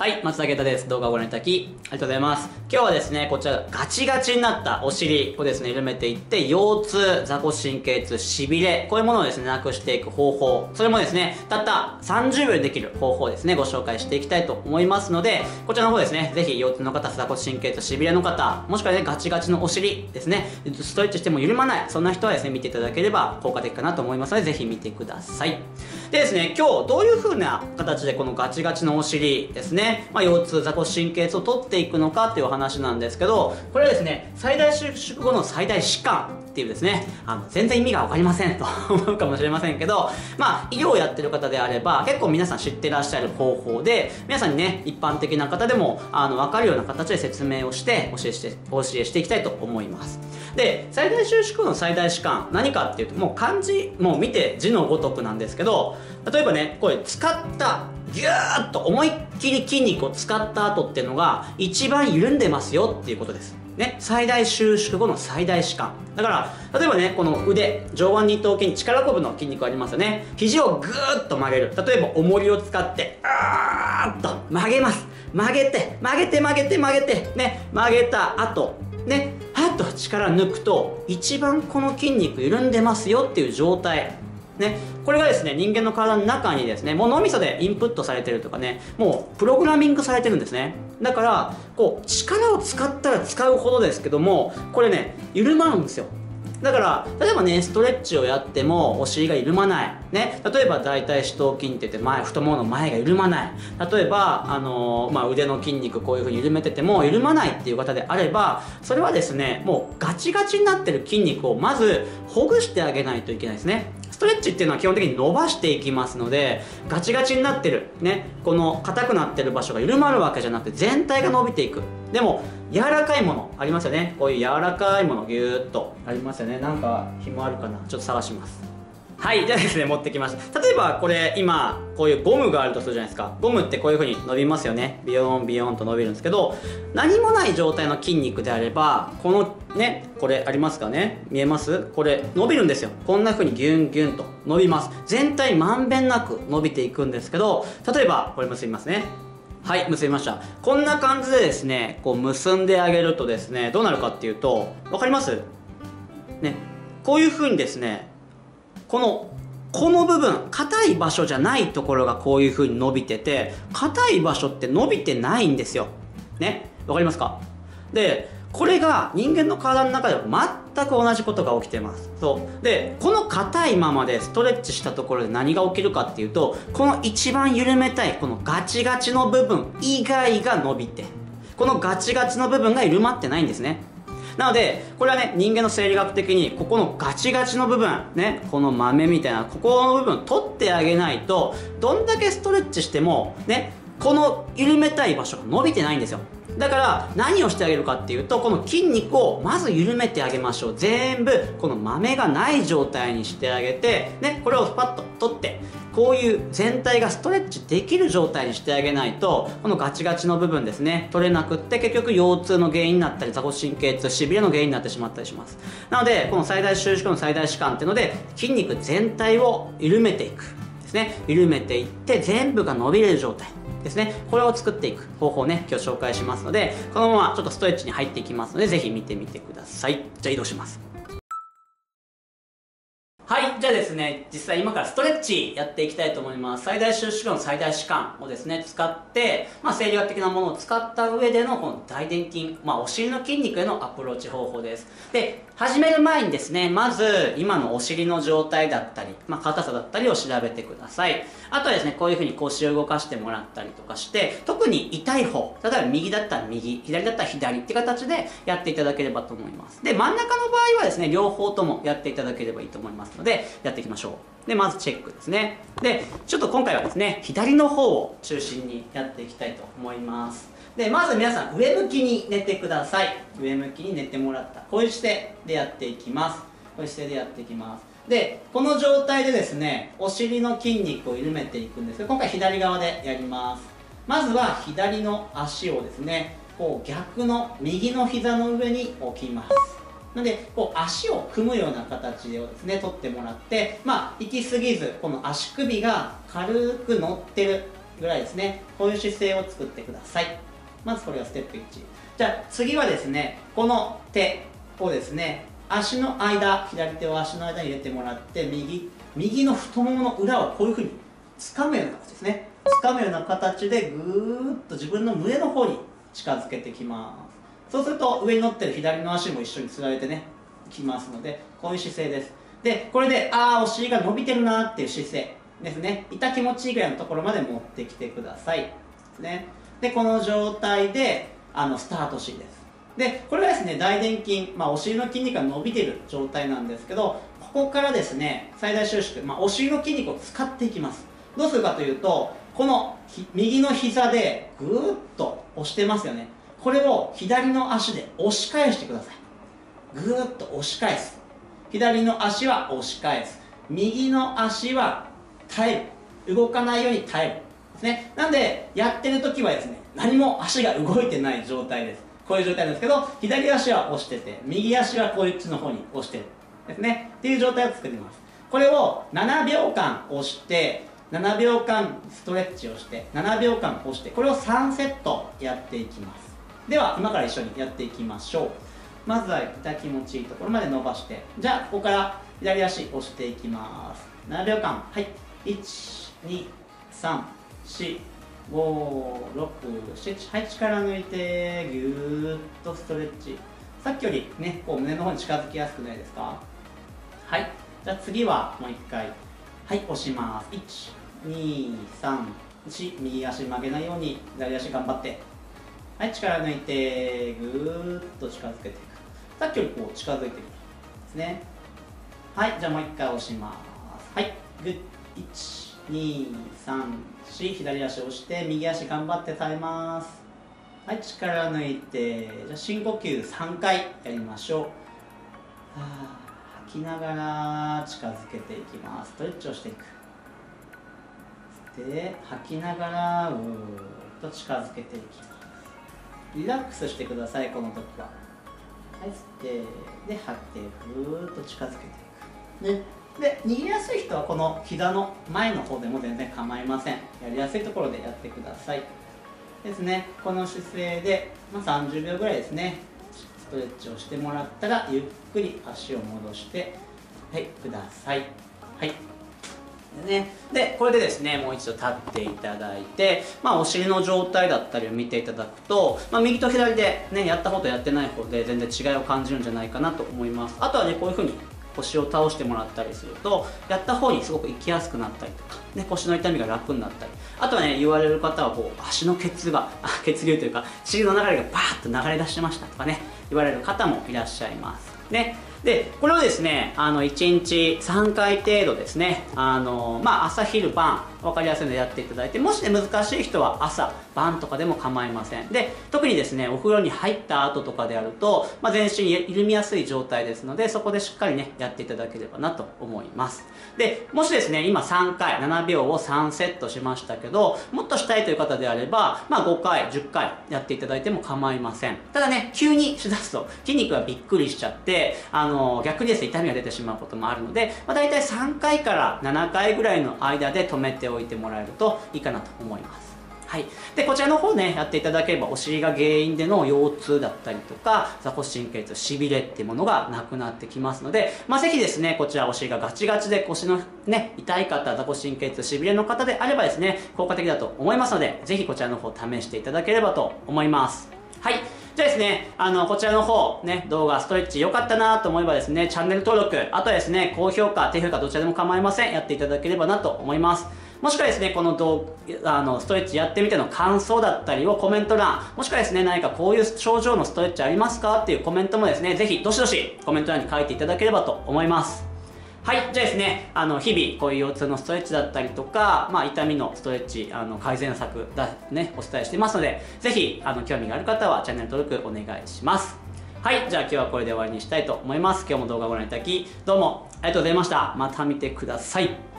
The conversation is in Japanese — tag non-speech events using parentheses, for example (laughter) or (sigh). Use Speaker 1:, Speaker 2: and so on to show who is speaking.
Speaker 1: はい、松田健太です。動画をご覧いただき、ありがとうございます。今日はですね、こちらガチガチになったお尻をですね、緩めていって、腰痛、座骨神経痛、痺れ、こういうものをですね、なくしていく方法、それもですね、たった30秒でできる方法ですね、ご紹介していきたいと思いますので、こちらの方ですね、ぜひ腰痛の方、座骨神経痛、痺れの方、もしくはね、ガチガチのお尻ですね、ストレッチしても緩まない、そんな人はですね、見ていただければ効果的かなと思いますので、ぜひ見てください。でですね、今日どういう風な形でこのガチガチのお尻ですね、まあ、腰痛、座骨神経痛を取っていくのかっていうお話なんですけど、これはですね、最大収縮後の最大疾患っていうですね、あの、全然意味がわかりませんと (laughs) 思うかもしれませんけど、まあ、医療をやってる方であれば、結構皆さん知ってらっしゃる方法で、皆さんにね、一般的な方でも、あの、わかるような形で説明をして、教えして、お教えしていきたいと思います。で、最大収縮後の最大疾患、何かっていうと、もう漢字、もう見て字のごとくなんですけど、例えばね、これ使ったギューッと思いっきり筋肉を使った後っていうのが一番緩んでますよっていうことです。ね、最大収縮後の最大弛緩。だから、例えばね、この腕、上腕二頭筋、力こぶの筋肉ありますよね。肘をぐーっと曲げる。例えば、重りを使って、あーっと曲げます。曲げて、曲げて曲げて曲げて、ね、曲げた後、ね、はっと力抜くと、一番この筋肉緩んでますよっていう状態。ね、これがですね、人間の体の中にですね、もう脳みそでインプットされてるとかね、もうプログラミングされてるんですね。だから、こう、力を使ったら使うほどですけども、これね、緩まるんですよ。だから、例えばね、ストレッチをやってもお尻が緩まない。ね。例えば大腿四頭筋って言って前、太ももの前が緩まない。例えば、あのー、まあ、腕の筋肉こういう風に緩めてても緩まないっていう方であれば、それはですね、もうガチガチになってる筋肉をまずほぐしてあげないといけないですねス。トレッチっていうのは基本的に伸ばしていきますのでガチガチになってるねこの硬くなってる場所が緩まるわけじゃなくて全体が伸びていくでも柔らかいものありますよねこういう柔らかいものギューッとありますよねなんか紐あるかなちょっと探しますはい、じゃあですね、持ってきました。例えばこれ今、こういうゴムがあるとするじゃないですか。ゴムってこういう風に伸びますよね。ビヨンビヨンと伸びるんですけど、何もない状態の筋肉であれば、このね、これありますかね？見えます？これ伸びるんですよ。こんな風にギュンギュンと伸びます。全体まんべんなく伸びていくんですけど、例えばこれ結びますね。はい、結びました。こんな感じでですね、こう結んであげるとですね、どうなるかっていうと、分かります？ね、こういうふうにですね、このこの部分硬い場所じゃないところがこういうふうに伸びてて硬い場所って伸びてないんですよ。ねわかりますか？でこれが人間の体の中では全く同じことが起きてます。そう。でこの硬いままでストレッチしたところで何が起きるかっていうとこの一番緩めたいこのガチガチの部分以外が伸びてこのガチガチの部分が緩まってないんですね。なのでこれはね人間の生理学的にここのガチガチの部分ねこの豆みたいなここの部分取ってあげないとどんだけストレッチしてもねこの緩めたい場所が伸びてないんですよ。だから何をしてあげるかっていうとこの筋肉をまず緩めてあげましょう。全部この豆がない状態にしてあげてねこれをパッと取ってこういう全体がストレッチできる状態にしてあげないとこのガチガチの部分ですね取れなくって結局腰痛の原因になったり座骨神経痛しびれの原因になってしまったりします。なのでこの最大収縮の最大弛緩っていうので筋肉全体を緩めていく。ですね。緩めていって全部が伸びれる状態。ですねこれを作っていく方法をね今日紹介しますのでこのままちょっとストレッチに入っていきますのでぜひ見てみてくださいじゃあ移動しますはい。じゃあですね、実際今からストレッチやっていきたいと思います。最大収縮の最大弛緩をですね、使って、まあ、生理学的なものを使った上でのこの大臀筋、まあ、お尻の筋肉へのアプローチ方法です。で、始める前にですね、まず今のお尻の状態だったり、まあ、硬さだったりを調べてください。あとはですね、こういう風に腰を動かしてもらったりとかして、特に痛い方、例えば右だったら右、左だったら左って形でやっていただければと思います。で、真ん中の場合はですね、両方ともやっていただければいいと思いますので、やっていきましょう。で、まずチェックですね。で、ちょっと今回はですね、左の方を中心にやっていきたいと思います。で、まず皆さん、上向きに寝てください。上向きに寝てもらった。こういう姿勢でやっていきます。こういう姿勢でやっていきます。で、この状態でですね、お尻の筋肉を緩めていくんですけど、今回左側でやります。まずは左の足をですね、こう逆の右の膝の上に置きます。なのでこう足を組むような形をですね取ってもらってまあ行き過ぎずこの足首が軽く乗ってるぐらいですねこういう姿勢を作ってくださいまずこれがステップ1じゃあ次はですねこの手をですね足の間左手を足の間に入れてもらって右右の太ももの裏をこういうふうに掴むような形ですね。掴むような形でぐーっと自分の胸の方に近づけてきます。そうすると上に乗ってる左の足も一緒につられてねきますのでこういう姿勢です。でこれでああお尻が伸びてるなっていう姿勢ですね。痛気持ちいいぐらいのところまで持ってきてください。ね。でこの状態であのスタートシーンです。でこれはですね大臀筋、まあ、お尻の筋肉が伸びている状態なんですけどここからですね最大収縮、まあ、お尻の筋肉を使っていきます。どうするかというとこの右の膝でぐーっと押してますよね。これを左の足で押し返してください。ぐーっと押し返す。左の足は押し返す。右の足は耐える。動かないように耐える。ね、なんでやってる時はですね何も足が動いてない状態です。こういう状態なんですけど左足は押してて右足はこっちの方に押してるですね。っていう状態を作ります。これを7秒間押して7秒間ストレッチをして7秒間押してこれを3セットやっていきます。では今から一緒にやっていきましょう。まずは痛気持ちいいところまで伸ばしてじゃあここから左足押していきます。7秒間。はい。1 2 3 45678から抜いてぎゅーっとストレッチ。さっきよりねこう胸の方に近づきやすくないですか？はい。じゃあ次はもう一回。はい押します。1234右足曲げないように左足頑張って。はい力抜いてぐーっと近づけていく。さっきよりこう近づいていくですね。はいじゃあもう一回押します。はいグッ1 234左足を押して右足頑張って耐えます。はい力抜いてじゃ深呼吸3回やりましょう。吐きながら近づけていきます。ストレッチをしていく。で吐きながらうーっと近づけていきます。リラックスしてくださいこの時は。はい吸ってで吐いてふーっと近づけていく。ね。で握りやすい人はこの膝の前の方でも全然構いません。やりやすいところでやってください。ですね。この姿勢で、まあ、30秒ぐらいですね。ストレッチをしてもらったらゆっくり足を戻してはいください。はい。でね、でこれでですねもう一度立っていただいて、まあ、お尻の状態だったりを見ていただくと、まあ、右と左で、ね、やった方とやってない方で全然違いを感じるんじゃないかなと思います。あとはねこういう風に腰を倒してもらったりするとやった方にすごく行きやすくなったりとか、ね、腰の痛みが楽になったりあとはね言われる方はこう足の血が (laughs) 血流というか血の流れがバーッと流れ出してましたとかね言われる方もいらっしゃいます。ね。でこれをですねあの1日3回程度ですねあのまあ朝昼晩分かりやすいのでやっていただいてもしね難しい人は朝晩とかでも構いません。で特にですねお風呂に入った後とかであると、まあ、全身緩みやすい状態ですのでそこでしっかりねやっていただければなと思います。でもしですね今3回7秒を3セットしましたけどもっとしたいという方であれば、まあ、5回10回やっていただいても構いません。ただね急にしだすと筋肉がびっくりしちゃってあの逆にですね痛みが出てしまうこともあるので、まあ、大体3回から7回ぐらいの間で止めておいてもらえるといいかなと思います。はい、でこちらの方ねやっていただければお尻が原因での腰痛だったりとか座骨神経痛しびれっていうものがなくなってきますので、まあ、ぜひですねこちらお尻がガチガチで腰のね痛い方座骨神経痛しびれの方であればですね効果的だと思いますのでぜひこちらの方試していただければと思います。はい。じゃあですね、あの、こちらの方、ね、動画、ストレッチ良かったなと思えばですね、チャンネル登録、あとはですね、高評価、低評価どちらでも構いません。やっていただければなと思います。もしくはですね、この動あのストレッチやってみての感想だったりをコメント欄、もしくはですね、何かこういう症状のストレッチありますかっていうコメントもですね、ぜひどしどしコメント欄に書いていただければと思います。はい、じゃあですね、あの日々こういう腰痛のストレッチだったりとか、まあ、痛みのストレッチあの改善策だ、ね、お伝えしてますので、ぜひあの興味がある方はチャンネル登録お願いします。はい、じゃあ今日はこれで終わりにしたいと思います。今日も動画をご覧いただき、どうもありがとうございました。また見てください。